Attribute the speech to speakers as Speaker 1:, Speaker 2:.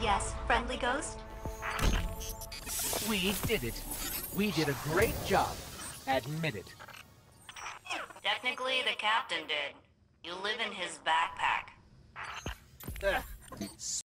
Speaker 1: Yes, friendly ghost?
Speaker 2: We did it. We did a great job. Admit it.
Speaker 1: Technically, the captain did. You live in his backpack.
Speaker 2: Ugh.